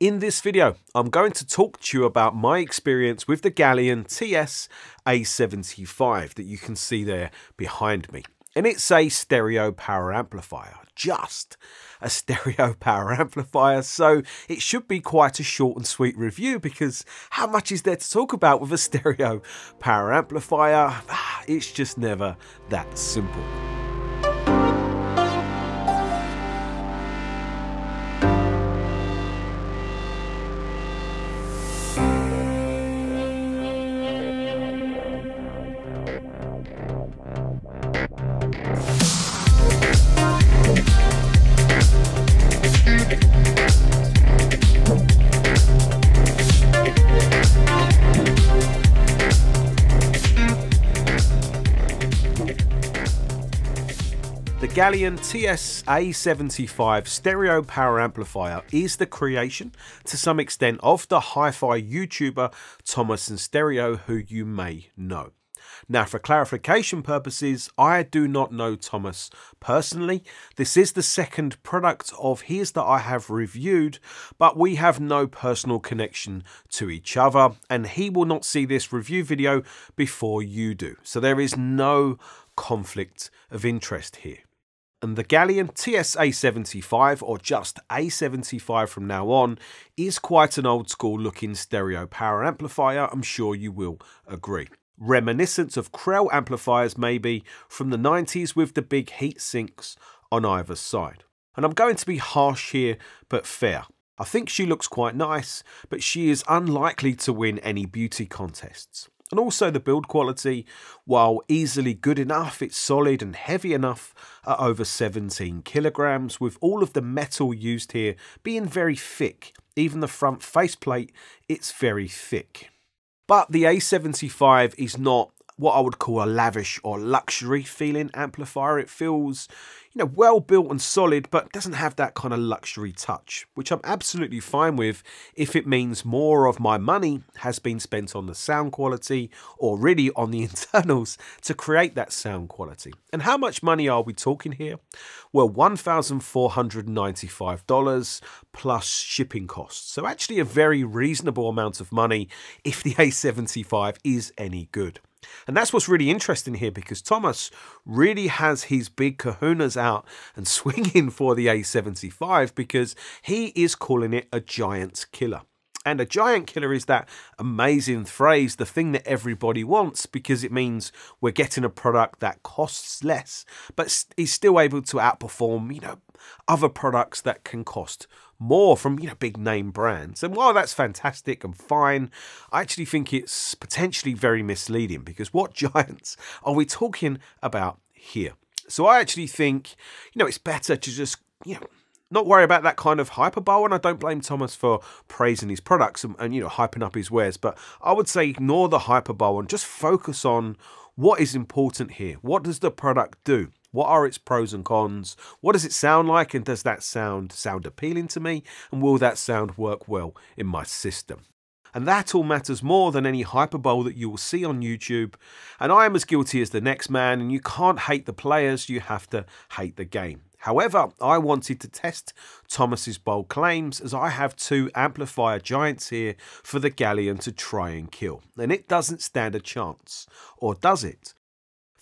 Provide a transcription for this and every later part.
In this video, I'm going to talk to you about my experience with the Galion TS A75 that you can see there behind me. And it's a stereo power amplifier, just a stereo power amplifier. So it should be quite a short and sweet review because how much is there to talk about with a stereo power amplifier? It's just never that simple. Galion TS-A75 stereo power amplifier is the creation, to some extent, of the hi-fi YouTuber Thomas and Stereo, who you may know. Now, for clarification purposes, I do not know Thomas personally. This is the second product of his that I have reviewed, but we have no personal connection to each other, and he will not see this review video before you do. So there is no conflict of interest here. And the Galion TS-A75, or just A75 from now on, is quite an old school looking stereo power amplifier, I'm sure you will agree. Reminiscent of Krell amplifiers maybe from the 90s with the big heat sinks on either side. And I'm going to be harsh here, but fair. I think she looks quite nice, but she is unlikely to win any beauty contests. And also the build quality, while easily good enough, it's solid and heavy enough at over 17 kilograms, with all of the metal used here being very thick. Even the front faceplate, it's very thick. But the A75 is not what I would call a lavish or luxury feeling amplifier. It feels, you know, well built and solid, but doesn't have that kind of luxury touch, which I'm absolutely fine with if it means more of my money has been spent on the sound quality or really on the internals to create that sound quality. And how much money are we talking here? Well, $1,495 plus shipping costs. So actually a very reasonable amount of money if the A75 is any good. And that's what's really interesting here because Thomas really has his big kahunas out and swinging for the A75 because he is calling it a giant killer. And a giant killer is that amazing phrase, the thing that everybody wants, because it means we're getting a product that costs less, but is still able to outperform, you know, other products that can cost more from you know big name brands. And while that's fantastic and fine, I actually think it's potentially very misleading because what giants are we talking about here? So I actually think you know it's better to just you know not worry about that kind of hyperbole and I don't blame Thomas for praising his products and, and you know hyping up his wares but I would say ignore the hyperbole and just focus on what is important here what does the product do what are its pros and cons? What does it sound like? And does that sound sound appealing to me? And will that sound work well in my system? And that all matters more than any hyperbole that you will see on YouTube. And I am as guilty as the next man, and you can't hate the players, you have to hate the game. However, I wanted to test Thomas's bold claims as I have two amplifier giants here for the Galion to try and kill. And it doesn't stand a chance. Or does it?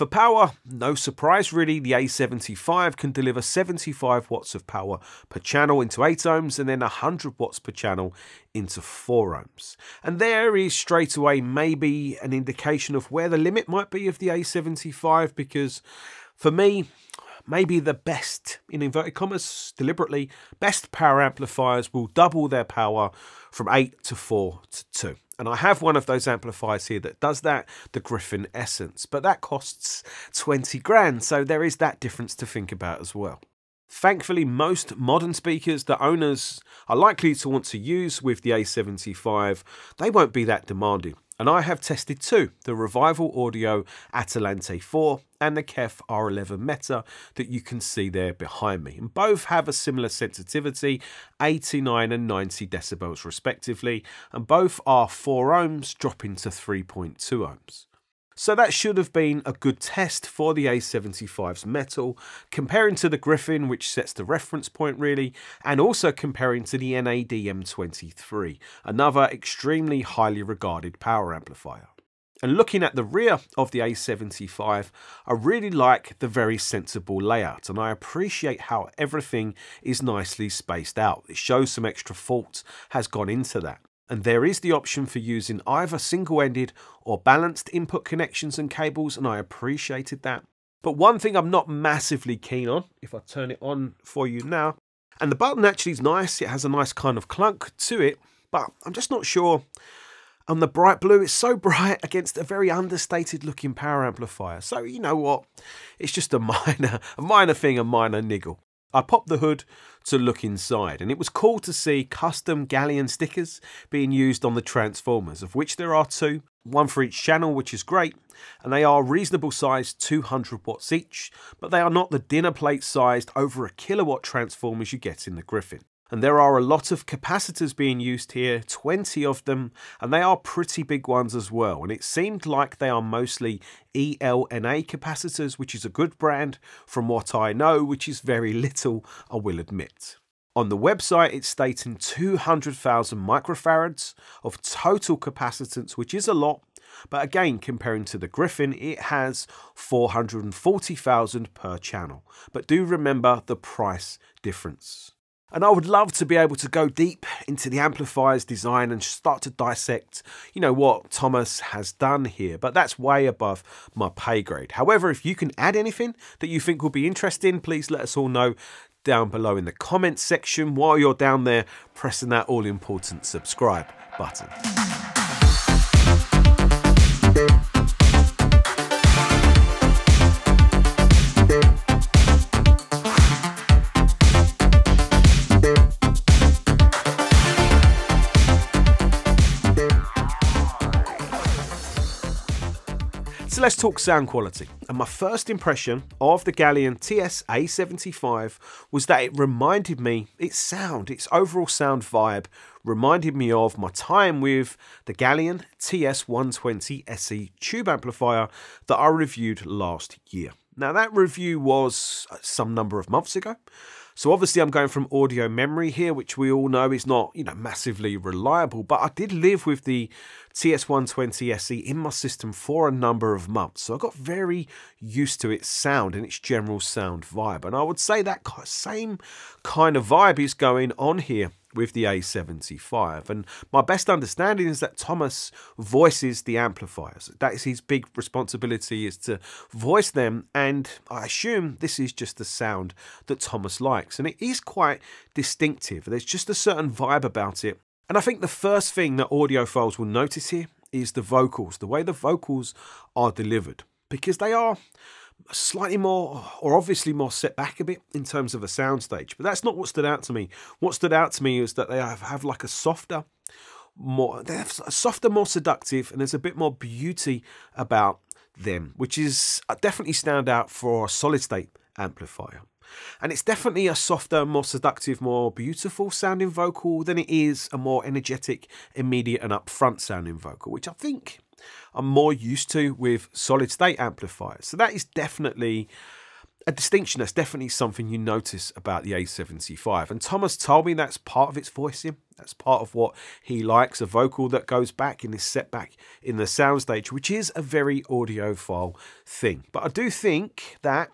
For power, no surprise really, the A75 can deliver 75 watts of power per channel into 8 ohms and then 100 watts per channel into 4 ohms. And there is straight away maybe an indication of where the limit might be of the A75 because for me, maybe the best, in inverted commas, deliberately, best power amplifiers will double their power from 8 to 4 to 2. And I have one of those amplifiers here that does that, the Gryphon Essence, but that costs 20 grand, so there is that difference to think about as well. Thankfully, most modern speakers that owners are likely to want to use with the A75, they won't be that demanding. And I have tested two, the Revival Audio Atalante 4 and the KEF R11 Meta that you can see there behind me. And both have a similar sensitivity, 89 and 90 decibels respectively, and both are 4 ohms dropping to 3.2 ohms. So that should have been a good test for the A75's metal, comparing to the Gryphon, which sets the reference point really, and also comparing to the NADM23, another extremely highly regarded power amplifier. And looking at the rear of the A75, I really like the very sensible layout and I appreciate how everything is nicely spaced out. It shows some extra thought has gone into that. And there is the option for using either single-ended or balanced input connections and cables and I appreciated that. But one thing I'm not massively keen on, if I turn it on for you now, and the button actually is nice, it has a nice kind of clunk to it, but I'm just not sure on the bright blue, it's so bright against a very understated looking power amplifier. So you know what? It's just a minor, a minor thing, a minor niggle. I popped the hood to look inside and it was cool to see custom Galion stickers being used on the Transformers, of which there are two, one for each channel, which is great, and they are reasonable sized 200 watts each, but they are not the dinner plate sized over a kilowatt Transformers you get in the Gryphon. And there are a lot of capacitors being used here, 20 of them, and they are pretty big ones as well. And it seemed like they are mostly ELNA capacitors, which is a good brand from what I know, which is very little, I will admit. On the website, it's stating 200,000 microfarads of total capacitance, which is a lot, but again, comparing to the Gryphon, it has 440,000 per channel. But do remember the price difference. And I would love to be able to go deep into the amplifier's design and start to dissect, you know, what Thomas has done here, but that's way above my pay grade. However, if you can add anything that you think will be interesting, please let us all know down below in the comments section while you're down there pressing that all important subscribe button. Let's talk sound quality. And my first impression of the Galion TS A75 was that it reminded me, its sound, its overall sound vibe reminded me of my time with the Galion TS120 SE tube amplifier that I reviewed last year. Now that review was uh, some number of months ago. So obviously I'm going from audio memory here, which we all know is not, you know, massively reliable, but I did live with the TS120 SE in my system for a number of months. So I got very used to its sound and its general sound vibe. And I would say that same kind of vibe is going on here with the A75. And my best understanding is that Thomas voices the amplifiers. That is his big responsibility is to voice them. And I assume this is just the sound that Thomas likes. And it is quite distinctive. There's just a certain vibe about it and I think the first thing that audiophiles will notice here is the vocals, the way the vocals are delivered, because they are slightly more, or obviously more set back a bit in terms of a soundstage. But that's not what stood out to me. What stood out to me is that they have, have like a softer, more, they have a softer, more seductive, and there's a bit more beauty about them, which is uh, definitely stand out for a solid state amplifier. And it's definitely a softer, more seductive, more beautiful sounding vocal than it is a more energetic, immediate, and upfront sounding vocal, which I think I'm more used to with solid state amplifiers. So that is definitely a distinction. That's definitely something you notice about the A75. And Thomas told me that's part of its voicing. That's part of what he likes, a vocal that goes back in this setback in the soundstage, which is a very audiophile thing. But I do think that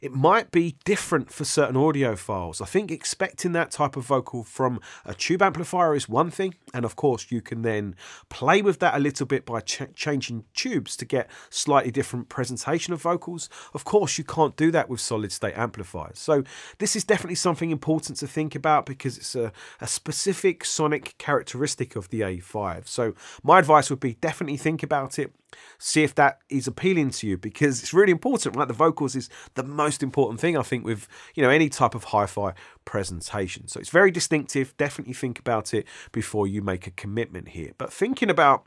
it might be different for certain audiophiles. I think expecting that type of vocal from a tube amplifier is one thing, and of course you can then play with that a little bit by ch changing tubes to get slightly different presentation of vocals. Of course you can't do that with solid state amplifiers. So this is definitely something important to think about because it's a, a specific sonic characteristic of the A5. So my advice would be definitely think about it see if that is appealing to you because it's really important right the vocals is the most important thing i think with you know any type of hi-fi presentation. So it's very distinctive. Definitely think about it before you make a commitment here. But thinking about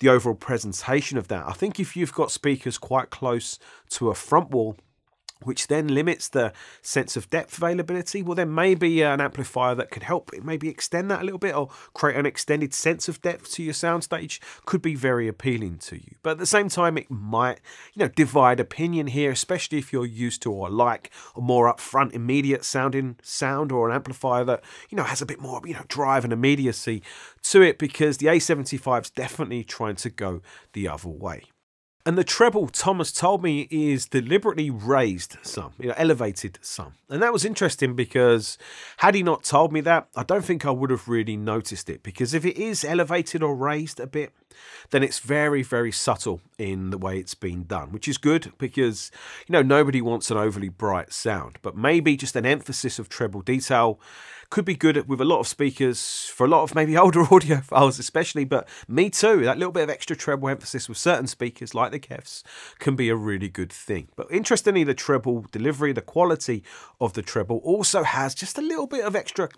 the overall presentation of that i think if you've got speakers quite close to a front wall which then limits the sense of depth availability, well, then maybe uh, an amplifier that could help maybe extend that a little bit or create an extended sense of depth to your soundstage could be very appealing to you. But at the same time, it might, you know, divide opinion here, especially if you're used to or like a more upfront, immediate sounding sound or an amplifier that, you know, has a bit more, you know, drive and immediacy to it because the A75 is definitely trying to go the other way. And the treble, Thomas told me, is deliberately raised some, you know, elevated some. And that was interesting because had he not told me that, I don't think I would have really noticed it. Because if it is elevated or raised a bit, then it's very, very subtle in the way it's been done, which is good because, you know, nobody wants an overly bright sound. But maybe just an emphasis of treble detail could be good with a lot of speakers for a lot of maybe older audiophiles especially but me too that little bit of extra treble emphasis with certain speakers like the kefs can be a really good thing but interestingly the treble delivery the quality of the treble also has just a little bit of extra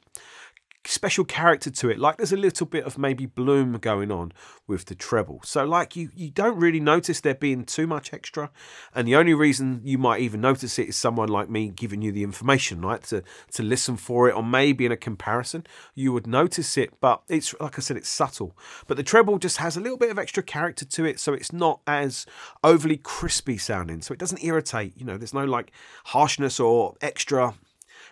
special character to it. Like there's a little bit of maybe bloom going on with the treble. So like you you don't really notice there being too much extra. And the only reason you might even notice it is someone like me giving you the information right? To to listen for it or maybe in a comparison you would notice it. But it's like i said it's subtle. But the treble just has a little bit of extra character to it so it's not as overly crispy sounding. So it doesn't irritate you know there's no like harshness or extra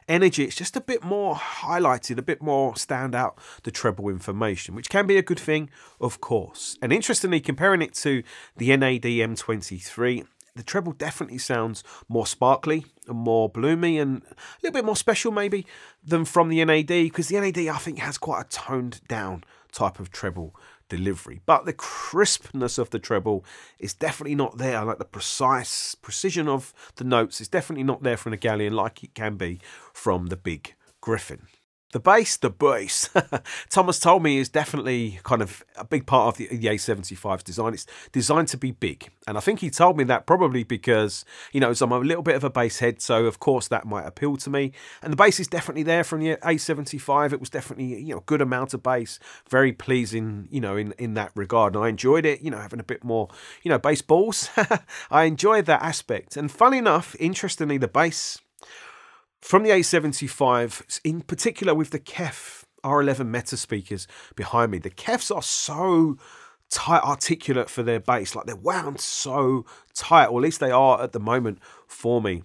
energy. It's just a bit more highlighted, a bit more stand out the treble information, which can be a good thing, of course. And interestingly, comparing it to the NAD M23, the treble definitely sounds more sparkly and more bloomy and a little bit more special maybe than from the NAD because the NAD I think has quite a toned down type of treble delivery. But the crispness of the treble is definitely not there. Like the precise precision of the notes is definitely not there from the Galion like it can be from the big Gryphon. The bass, the bass, Thomas told me is definitely kind of a big part of the, the A75's design. It's designed to be big. And I think he told me that probably because, you know, so I'm a little bit of a bass head, so of course that might appeal to me. And the bass is definitely there from the A75. It was definitely, you know, good amount of bass. Very pleasing, you know, in, in that regard. And I enjoyed it, you know, having a bit more, you know, bass balls. I enjoyed that aspect. And funny enough, interestingly, the bass from the A75, in particular with the KEF R11 meta speakers behind me, the KEFs are so tight articulate for their bass, like they're wound so tight, or at least they are at the moment for me.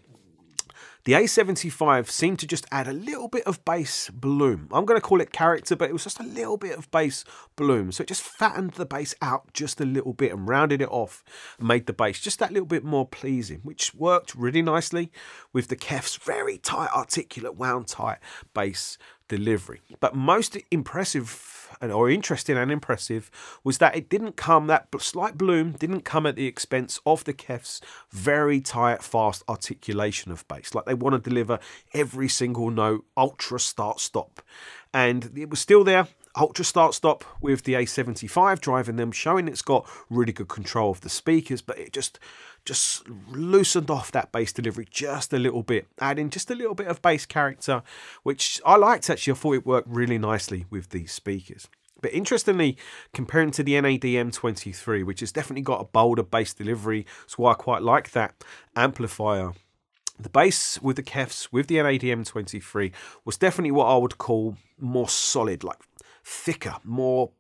The A75 seemed to just add a little bit of bass bloom. I'm going to call it character, but it was just a little bit of bass bloom. So it just fattened the bass out just a little bit and rounded it off and made the bass just that little bit more pleasing, which worked really nicely with the KEF's very tight, articulate, wound tight bass delivery. But most impressive or interesting and impressive was that it didn't come, that slight bloom didn't come at the expense of the Kef's very tight, fast articulation of bass. Like they want to deliver every single note, ultra start stop. And it was still there, ultra start stop with the A75 driving them, showing it's got really good control of the speakers, but it just just loosened off that bass delivery just a little bit, adding just a little bit of bass character, which I liked actually. I thought it worked really nicely with these speakers. But interestingly, comparing to the NAD M23, which has definitely got a bolder bass delivery, why I quite like that amplifier. The bass with the Kefs, with the NAD M23, was definitely what I would call more solid, like thicker, more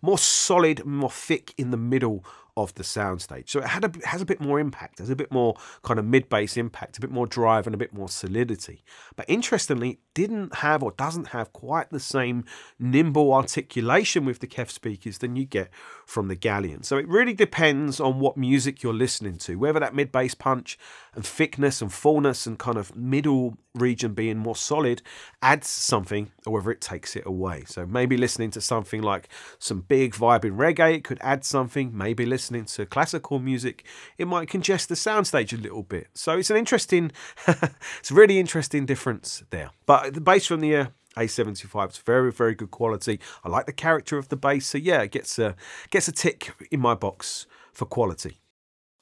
more solid, more thick in the middle of the soundstage. So it had a, has a bit more impact, has a bit more kind of mid bass impact, a bit more drive and a bit more solidity. But interestingly, didn't have or doesn't have quite the same nimble articulation with the Kef speakers than you get from the Galion. So it really depends on what music you're listening to, whether that mid bass punch and thickness and fullness and kind of middle region being more solid adds something or whether it takes it away. So maybe listening to something like some big vibing reggae, it could add something. Maybe listening to classical music, it might congest the soundstage a little bit. So it's an interesting, it's a really interesting difference there. But the bass from the uh, a75 it's very very good quality i like the character of the bass so yeah it gets a gets a tick in my box for quality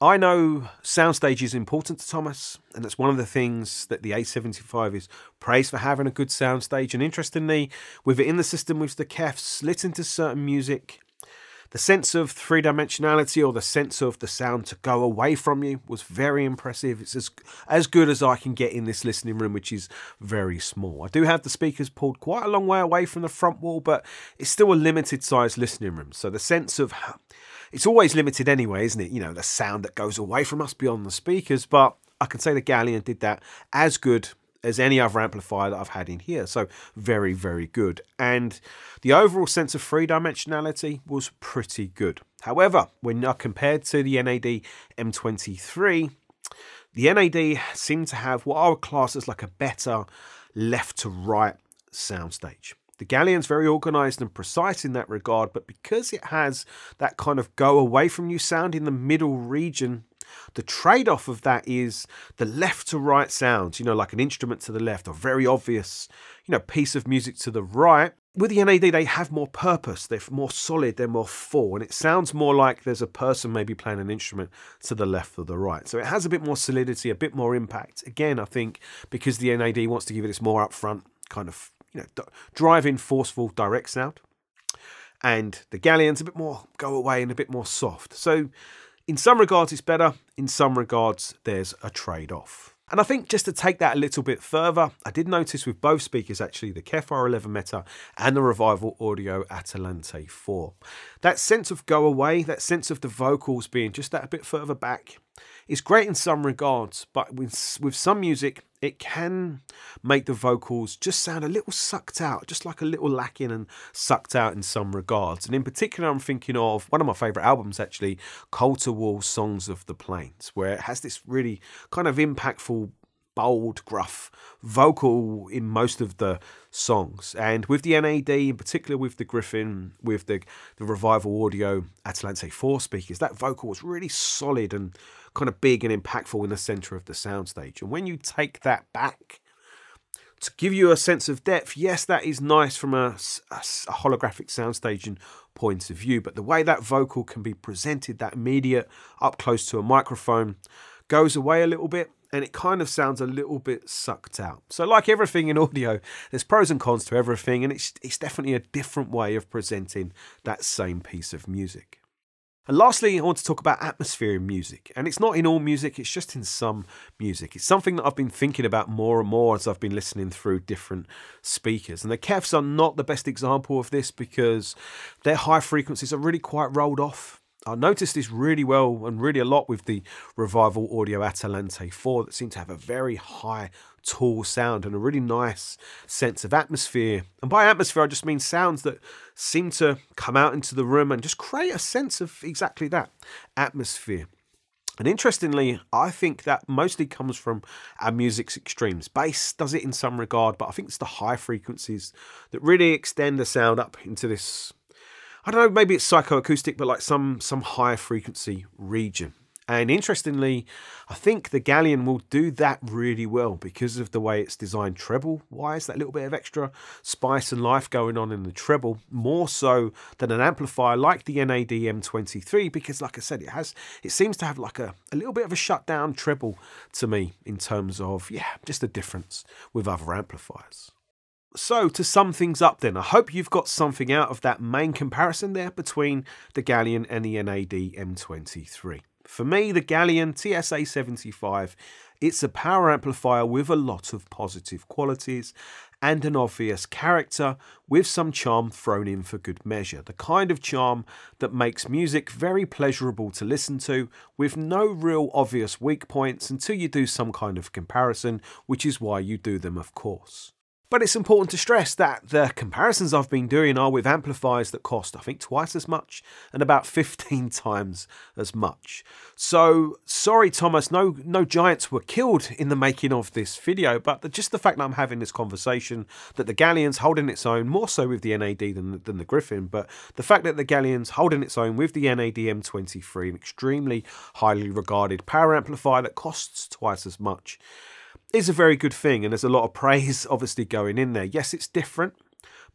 I know soundstage is important to Thomas, and that's one of the things that the A75 is praised for having a good soundstage. And interestingly, with it in the system with the Kefs, listening to certain music, The sense of three dimensionality or the sense of the sound to go away from you was very impressive. It's as, as good as I can get in this listening room, which is very small. I do have the speakers pulled quite a long way away from the front wall, but it's still a limited size listening room. So the sense of it's always limited anyway, isn't it? You know, the sound that goes away from us beyond the speakers, but I can say the Galion did that as good as any other amplifier that I've had in here. So very, very good. And the overall sense of three dimensionality was pretty good. However, when compared to the NAD M23, the NAD seemed to have what I would class as like a better left to right soundstage. The Galion's very organized and precise in that regard, but because it has that kind of go away from you sound in the middle region, the trade off of that is the left to right sounds, you know, like an instrument to the left or very obvious, you know, piece of music to the right. With the NAD, they have more purpose, they're more solid, they're more full, and it sounds more like there's a person maybe playing an instrument to the left or the right. So it has a bit more solidity, a bit more impact. Again, I think because the NAD wants to give it this more upfront kind of, you know, driving, forceful, direct sound. And the Galion's a bit more go away and a bit more soft. So in some regards, it's better. In some regards, there's a trade off. And I think just to take that a little bit further, I did notice with both speakers actually, the KEF R11 Meta and the Revival Audio Atalante 4. That sense of go away, that sense of the vocals being just that a bit further back, is great in some regards, but with, with some music, it can make the vocals just sound a little sucked out, just like a little lacking and sucked out in some regards. And in particular, I'm thinking of one of my favourite albums, actually, Colter Wall Songs of the Plains, where it has this really kind of impactful bold, gruff vocal in most of the songs. And with the NAD, in particular with the Gryphon, with the, the Revival Audio Atalante 4 speakers, that vocal was really solid and kind of big and impactful in the center of the soundstage. And when you take that back to give you a sense of depth, yes, that is nice from a, a, a holographic soundstage and point of view, but the way that vocal can be presented, that immediate up close to a microphone, goes away a little bit and it kind of sounds a little bit sucked out. So like everything in audio, there's pros and cons to everything and it's, it's definitely a different way of presenting that same piece of music. And lastly, I want to talk about atmosphere in music. And it's not in all music, it's just in some music. It's something that I've been thinking about more and more as I've been listening through different speakers. And the KEFs are not the best example of this because their high frequencies are really quite rolled off I noticed this really well and really a lot with the Revival Audio Atalante 4 that seemed to have a very high, tall sound and a really nice sense of atmosphere. And by atmosphere, I just mean sounds that seem to come out into the room and just create a sense of exactly that atmosphere. And interestingly, I think that mostly comes from our music's extremes. Bass does it in some regard, but I think it's the high frequencies that really extend the sound up into this I don't know, maybe it's psychoacoustic, but like some some higher frequency region. And interestingly, I think the Galion will do that really well because of the way it's designed treble wise, that little bit of extra spice and life going on in the treble, more so than an amplifier like the NAD M23, because like I said, it has it seems to have like a, a little bit of a shutdown treble to me in terms of, yeah, just a difference with other amplifiers. So, to sum things up, then, I hope you've got something out of that main comparison there between the Galion and the NAD M23. For me, the Galion TSA 75, it's a power amplifier with a lot of positive qualities and an obvious character with some charm thrown in for good measure. The kind of charm that makes music very pleasurable to listen to with no real obvious weak points until you do some kind of comparison, which is why you do them, of course. But it's important to stress that the comparisons I've been doing are with amplifiers that cost, I think, twice as much and about 15 times as much. So, sorry, Thomas, no, no giants were killed in the making of this video, but the, just the fact that I'm having this conversation, that the Galion's holding its own, more so with the NAD than, than the Gryphon, but the fact that the Galion's holding its own with the NAD M23, an extremely highly regarded power amplifier that costs twice as much is a very good thing, and there's a lot of praise obviously going in there. Yes, it's different,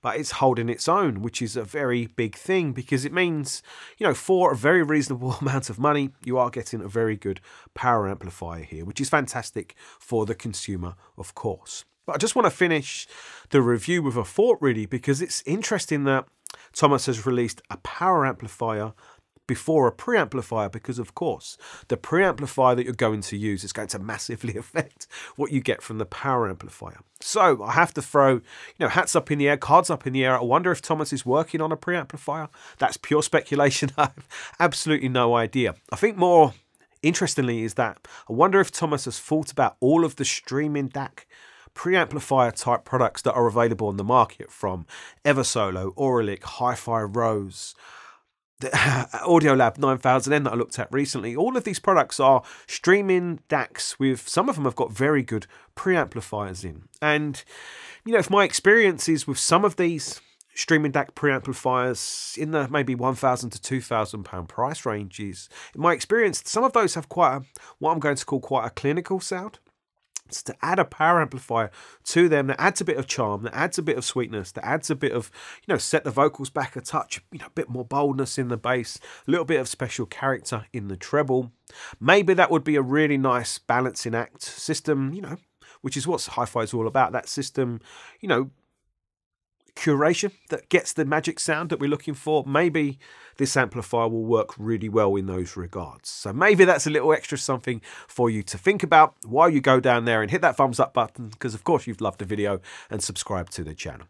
but it's holding its own, which is a very big thing because it means, you know, for a very reasonable amount of money, you are getting a very good power amplifier here, which is fantastic for the consumer, of course. But I just want to finish the review with a thought really because it's interesting that Thomas has released a power amplifier before a preamplifier because of course the preamplifier that you're going to use is going to massively affect what you get from the power amplifier. So i have to throw you know hats up in the air cards up in the air. I wonder if thomas is working on a preamplifier. That's pure speculation. I have absolutely no idea. I think more interestingly is that i wonder if thomas has thought about all of the streaming dac preamplifier type products that are available on the market from Eversolo, Auralic, Hi-Fi Rose, the Audiolab 9000N that I looked at recently, all of these products are streaming DACs with some of them have got very good preamplifiers in. And, you know, if my experience is with some of these streaming DAC preamplifiers in the maybe 1,000 to 2,000 pound price ranges, in my experience, some of those have quite a, what I'm going to call quite a clinical sound. It's to add a power amplifier to them that adds a bit of charm, that adds a bit of sweetness, that adds a bit of, you know, set the vocals back a touch, you know, a bit more boldness in the bass, a little bit of special character in the treble. Maybe that would be a really nice balancing act system, you know, which is what hi-fi is all about. That system, you know, curation that gets the magic sound that we're looking for, maybe this amplifier will work really well in those regards. So maybe that's a little extra something for you to think about while you go down there and hit that thumbs up button because of course you've loved the video and subscribe to the channel.